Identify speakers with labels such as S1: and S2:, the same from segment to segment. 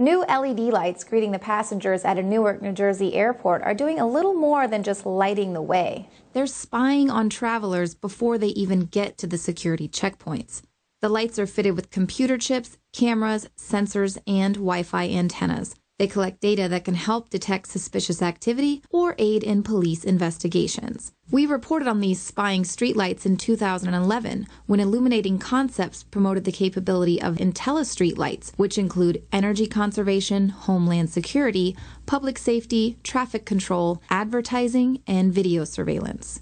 S1: New LED lights greeting the passengers at a Newark, New Jersey airport are doing a little more than just lighting the way.
S2: They're spying on travelers before they even get to the security checkpoints. The lights are fitted with computer chips, cameras, sensors, and Wi Fi antennas. They collect data that can help detect suspicious activity or aid in police investigations. We reported on these spying streetlights in 2011 when Illuminating Concepts promoted the capability of IntelliStreetlights, which include energy conservation, homeland security, public safety, traffic control, advertising, and video surveillance.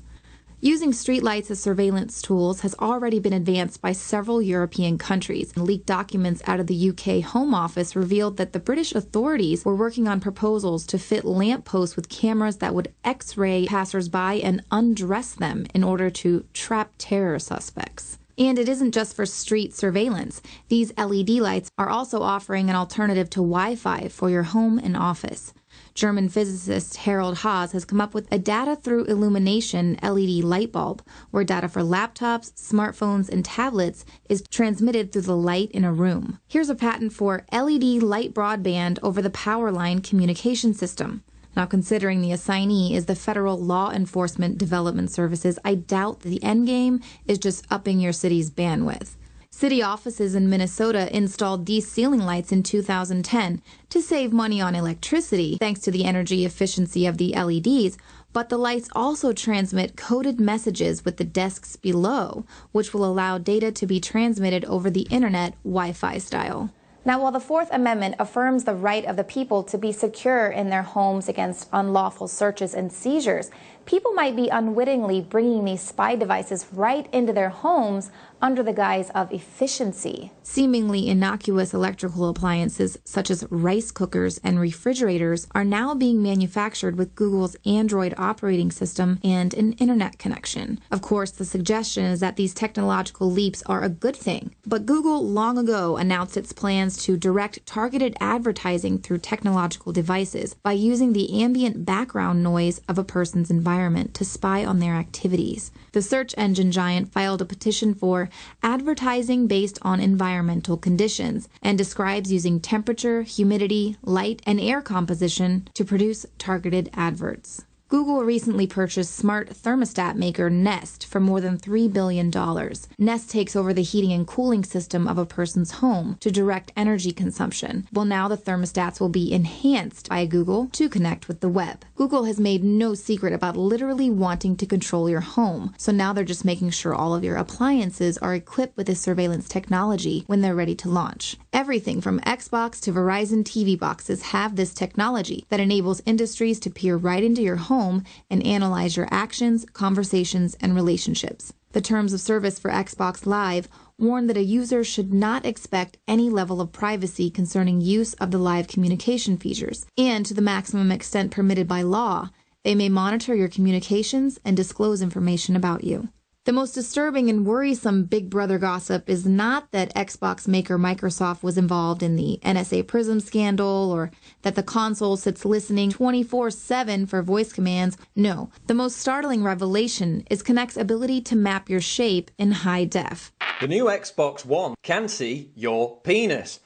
S2: Using streetlights as surveillance tools has already been advanced by several European countries. And leaked documents out of the UK Home Office revealed that the British authorities were working on proposals to fit lampposts with cameras that would x ray passersby and undress them in order to trap terror suspects. And it isn't just for street surveillance. These LED lights are also offering an alternative to Wi Fi for your home and office. German physicist Harald Haas has come up with a data through illumination LED light bulb, where data for laptops, smartphones, and tablets is transmitted through the light in a room. Here's a patent for LED light broadband over the power line communication system. Now, considering the assignee is the Federal Law Enforcement Development Services, I doubt the end game is just upping your city's bandwidth. City offices in Minnesota installed these ceiling lights in 2010 to save money on electricity thanks to the energy efficiency of the LEDs, but the lights also transmit coded messages with the desks below, which will allow data to be transmitted over the internet Wi Fi style.
S1: Now, while the Fourth Amendment affirms the right of the people to be secure in their homes against unlawful searches and seizures, people might be unwittingly bringing these spy devices right into their homes under the guise of efficiency.
S2: Seemingly innocuous electrical appliances such as rice cookers and refrigerators are now being manufactured with Google's Android operating system and an internet connection. Of course, the suggestion is that these technological leaps are a good thing, but Google long ago announced its plans to direct targeted advertising through technological devices by using the ambient background noise of a person's environment to spy on their activities. The search engine giant filed a petition for advertising based on environmental conditions and describes using temperature, humidity, light, and air composition to produce targeted adverts. Google recently purchased smart thermostat maker Nest for more than $3 billion. Nest takes over the heating and cooling system of a person's home to direct energy consumption. Well, now the thermostats will be enhanced by Google to connect with the web. Google has made no secret about literally wanting to control your home, so now they're just making sure all of your appliances are equipped with this surveillance technology when they're ready to launch. Everything from Xbox to Verizon TV boxes have this technology that enables industries to peer right into your home and analyze your actions, conversations, and relationships. The terms of service for Xbox Live warn that a user should not expect any level of privacy concerning use of the live communication features, and to the maximum extent permitted by law, they may monitor your communications and disclose information about you. The most disturbing and worrisome Big Brother gossip is not that Xbox maker Microsoft was involved in the NSA Prism scandal or that the console sits listening 24 7 for voice commands. No, the most startling revelation is Kinect's ability to map your shape in high def.
S3: The new Xbox One can see your penis.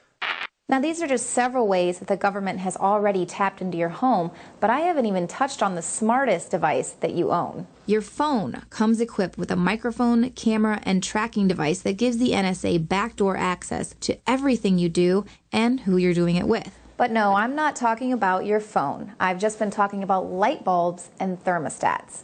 S1: Now, these are just several ways that the government has already tapped into your home, but I haven't even touched on the smartest device that you own.
S2: Your phone comes equipped with a microphone, camera, and tracking device that gives the NSA backdoor access to everything you do and who you're doing it with.
S1: But no, I'm not talking about your phone. I've just been talking about light bulbs and thermostats.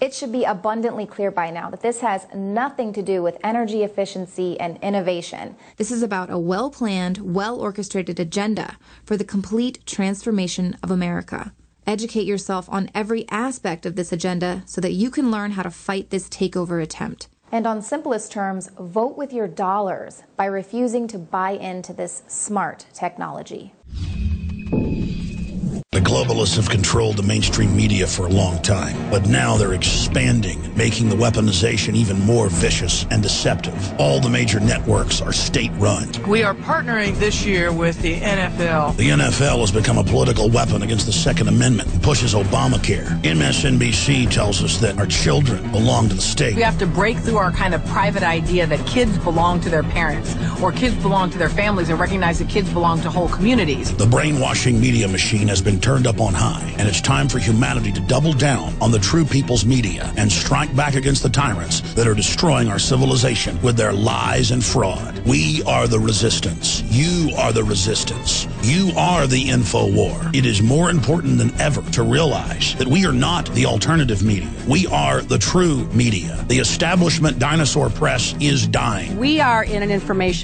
S1: It should be abundantly clear by now that this has nothing to do with energy efficiency and innovation.
S2: This is about a well planned, well orchestrated agenda for the complete transformation of America. Educate yourself on every aspect of this agenda so that you can learn how to fight this takeover attempt.
S1: And on simplest terms, vote with your dollars by refusing to buy into this smart technology.
S4: The globalists have controlled the mainstream media for a long time, but now they're expanding, making the weaponization even more vicious and deceptive. All the major networks are state run.
S5: We are partnering this year with the NFL.
S4: The NFL has become a political weapon against the Second Amendment and pushes Obamacare. MSNBC tells us that our children belong to the state.
S6: We have to break through our kind of private idea that kids belong to their parents.
S5: Or kids belong to their families and recognize that kids belong to whole communities.
S4: The brainwashing media machine has been turned up on high, and it's time for humanity to double down on the true people's media and strike back against the tyrants that are destroying our civilization with their lies and fraud. We are the resistance. You are the resistance. You are the info war. It is more important than ever to realize that we are not the alternative media. We are the true media. The establishment dinosaur press is dying.
S6: We are in an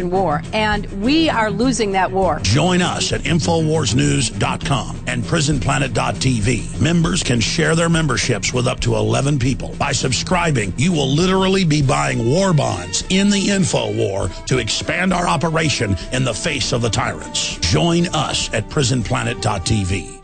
S6: information war, and we are losing that war.
S4: Join us at InfoWarsNews.com and PrisonPlanet.tv. Members can share their memberships with up to 11 people. By subscribing, you will literally be buying war bonds in the info war to expand our operation in the face of the tyrants. Join us at PrisonPlanet.tv.